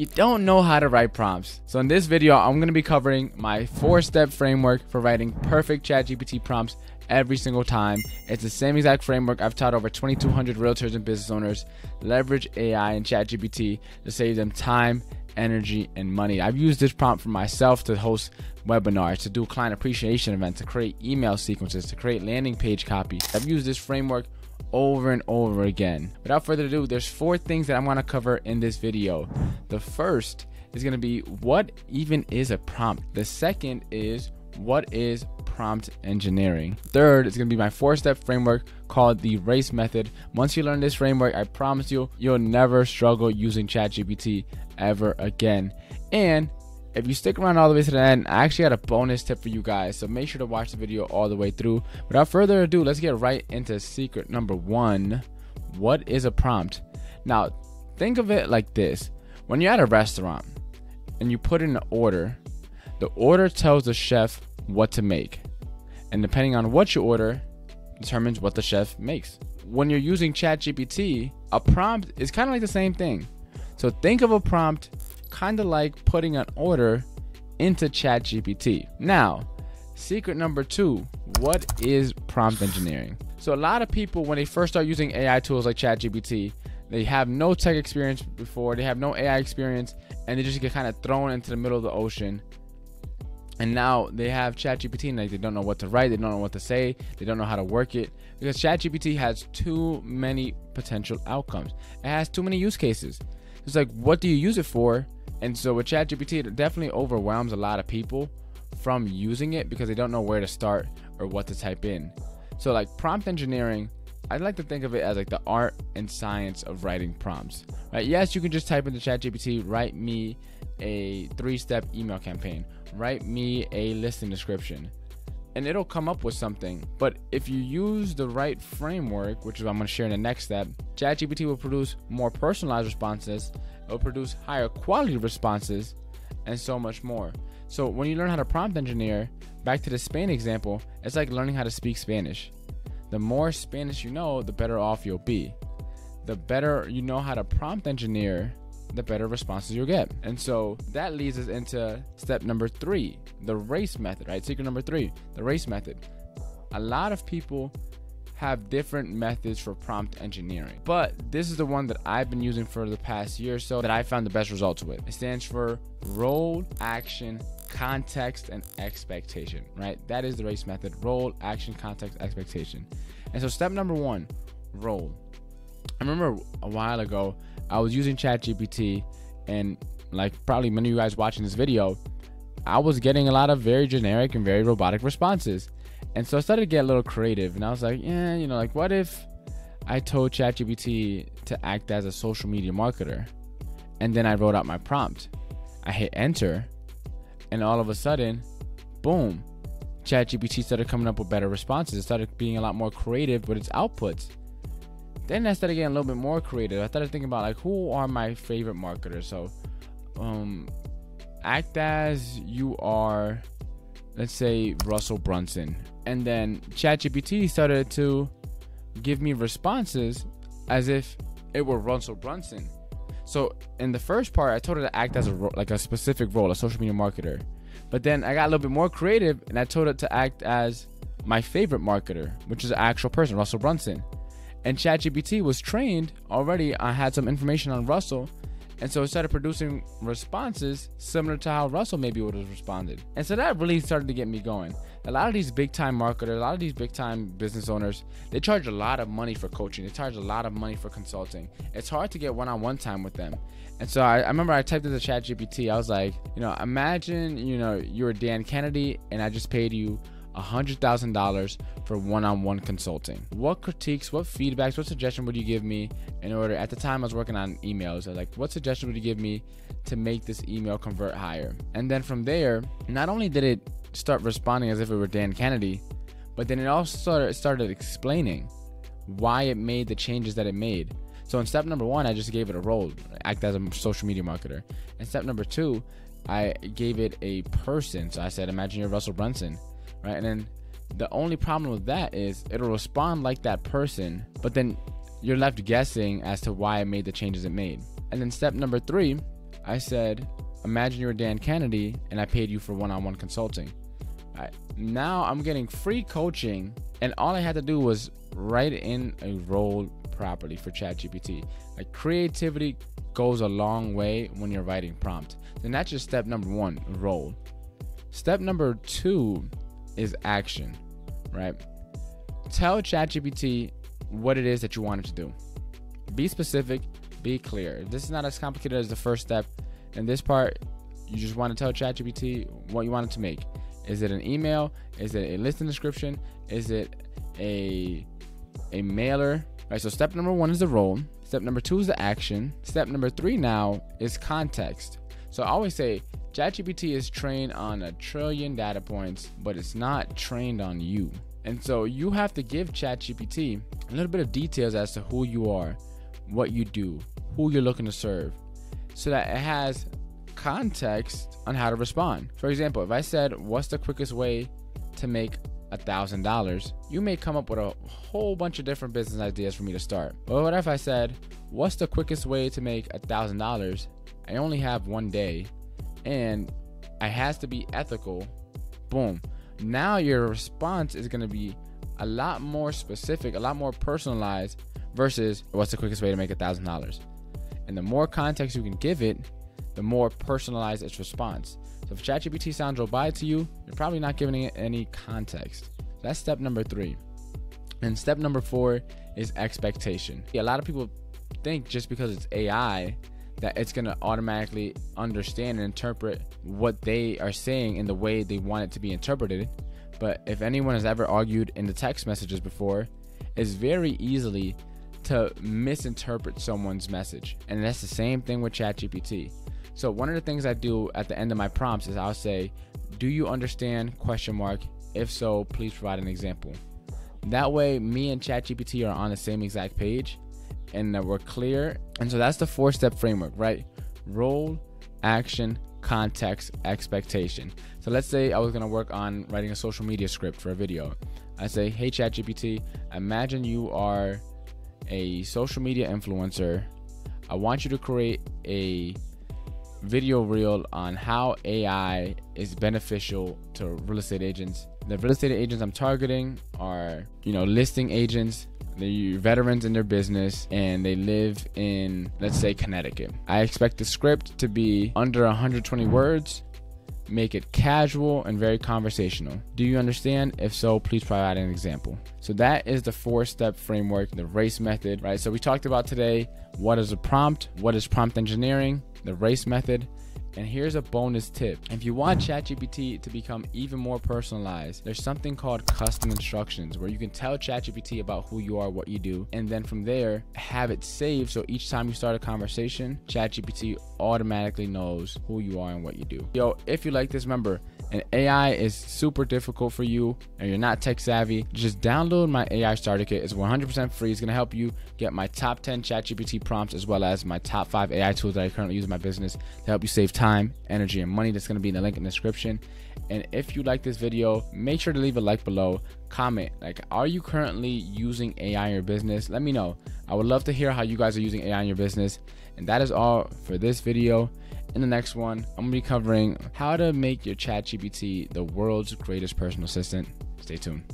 you don't know how to write prompts. So in this video, I'm going to be covering my four-step framework for writing perfect ChatGPT prompts every single time. It's the same exact framework I've taught over 2,200 realtors and business owners leverage AI and ChatGPT to save them time, energy, and money. I've used this prompt for myself to host webinars, to do client appreciation events, to create email sequences, to create landing page copy. I've used this framework over and over again. Without further ado, there's four things that I'm to cover in this video. The first is going to be what even is a prompt. The second is what is prompt engineering. Third is going to be my four-step framework called the RACE method. Once you learn this framework, I promise you, you'll never struggle using ChatGPT ever again. And if you stick around all the way to the end, I actually had a bonus tip for you guys, so make sure to watch the video all the way through. Without further ado, let's get right into secret number one. What is a prompt? Now, think of it like this. When you're at a restaurant and you put in an order, the order tells the chef what to make. And depending on what you order, determines what the chef makes. When you're using ChatGPT, a prompt is kind of like the same thing. So think of a prompt kind of like putting an order into ChatGPT. Now, secret number two what is prompt engineering? So, a lot of people, when they first start using AI tools like ChatGPT, they have no tech experience before, they have no AI experience, and they just get kind of thrown into the middle of the ocean. And now they have ChatGPT and like they don't know what to write, they don't know what to say, they don't know how to work it because ChatGPT has too many potential outcomes. It has too many use cases. It's like, what do you use it for? And so with ChatGPT, it definitely overwhelms a lot of people from using it because they don't know where to start or what to type in. So like prompt engineering, I'd like to think of it as like the art and science of writing prompts. Right? Yes, you can just type into ChatGPT, write me a three-step email campaign, write me a listing description, and it'll come up with something. But if you use the right framework, which is what I'm going to share in the next step, ChatGPT will produce more personalized responses, it will produce higher quality responses, and so much more. So when you learn how to prompt engineer, back to the Spain example, it's like learning how to speak Spanish. The more Spanish you know, the better off you'll be. The better you know how to prompt engineer, the better responses you'll get. And so that leads us into step number three, the race method, right? Secret number three, the race method. A lot of people have different methods for prompt engineering, but this is the one that I've been using for the past year or so that I found the best results with. It stands for role, action, context, and expectation, right? That is the race method role, action, context, expectation. And so, step number one, role. I remember a while ago, I was using ChatGPT, and like probably many of you guys watching this video, I was getting a lot of very generic and very robotic responses. And so I started to get a little creative, and I was like, yeah, you know, like what if I told ChatGPT to act as a social media marketer? And then I wrote out my prompt. I hit enter, and all of a sudden, boom, ChatGPT started coming up with better responses. It started being a lot more creative with its outputs. Then I started getting a little bit more creative. I started thinking about like who are my favorite marketers. So, um, act as you are, let's say Russell Brunson, and then ChatGPT started to give me responses as if it were Russell Brunson. So in the first part, I told her to act as a ro- like a specific role, a social media marketer. But then I got a little bit more creative, and I told it to act as my favorite marketer, which is an actual person, Russell Brunson. And ChatGPT was trained already. I had some information on Russell. And so it started producing responses similar to how Russell maybe would have responded. And so that really started to get me going. A lot of these big time marketers, a lot of these big time business owners, they charge a lot of money for coaching. They charge a lot of money for consulting. It's hard to get one on one time with them. And so I, I remember I typed into ChatGPT. I was like, you know, imagine, you know, you're Dan Kennedy and I just paid you $100,000 for one on one consulting. What critiques, what feedbacks, what suggestion would you give me in order? At the time, I was working on emails. I was like, what suggestion would you give me to make this email convert higher? And then from there, not only did it start responding as if it were Dan Kennedy, but then it also started, started explaining why it made the changes that it made. So in step number one, I just gave it a role, act as a social media marketer. And step number two, I gave it a person. So I said, imagine you're Russell Brunson right? And then the only problem with that is it'll respond like that person, but then you're left guessing as to why it made the changes it made. And then step number three, I said, imagine you're Dan Kennedy and I paid you for one on one consulting. Right. Now I'm getting free coaching, and all I had to do was write in a role properly for ChatGPT. Like creativity goes a long way when you're writing prompt. Then that's just step number one, role. Step number two is action, right? Tell ChatGPT what it is that you want it to do. Be specific, be clear. This is not as complicated as the first step. In this part, you just want to tell ChatGPT what you want it to make. Is it an email? Is it a listing description? Is it a a mailer? Right. So step number one is the role. Step number two is the action. Step number three now is context. So I always say ChatGPT is trained on a trillion data points, but it's not trained on you. And so you have to give ChatGPT a little bit of details as to who you are, what you do, who you're looking to serve, so that it has context on how to respond. For example, if I said, What's the quickest way to make a thousand dollars, you may come up with a whole bunch of different business ideas for me to start. But what if I said, What's the quickest way to make a thousand dollars? I only have one day and it has to be ethical. Boom. Now your response is going to be a lot more specific, a lot more personalized versus what's the quickest way to make a thousand dollars. And the more context you can give it, the more personalized its response. So if ChatGPT sounds robotic to you, you're probably not giving it any context. So that's step number three. And step number four is expectation. A lot of people think just because it's AI that it's going to automatically understand and interpret what they are saying in the way they want it to be interpreted. But if anyone has ever argued in the text messages before, it's very easily to misinterpret someone's message. And that's the same thing with ChatGPT. So one of the things I do at the end of my prompts is I'll say, "Do you understand?" question mark. If so, please provide an example. That way, me and ChatGPT are on the same exact page and that we're clear. And so that's the four step framework, right? Role, action, context, expectation. So let's say I was going to work on writing a social media script for a video. I say, hey, ChatGPT, imagine you are a social media influencer. I want you to create a video reel on how AI is beneficial to real estate agents. The real estate agents I'm targeting are, you know, listing agents, they're veterans in their business and they live in, let's say, Connecticut. I expect the script to be under 120 words. Make it casual and very conversational. Do you understand? If so, please provide an example. So, that is the four step framework, the race method, right? So, we talked about today what is a prompt, what is prompt engineering, the race method, and here's a bonus tip. If you want ChatGPT to become even more personalized, there's something called custom instructions where you can tell ChatGPT about who you are, what you do, and then from there, have it saved so each time you start a conversation, ChatGPT automatically knows who you are and what you do. Yo, if you like this, remember, and AI is super difficult for you and you're not tech savvy, just download my AI starter kit. It's 100% free. It's going to help you get my top 10 ChatGPT prompts as well as my top 5 AI tools that I currently use in my business to help you save time, energy, and money. That's going to be in the link in the description. And if you like this video, make sure to leave a like below. Comment like, are you currently using AI in your business? Let me know. I would love to hear how you guys are using AI in your business. And that is all for this video. In the next one, I'm gonna be covering how to make your ChatGPT the world's greatest personal assistant. Stay tuned.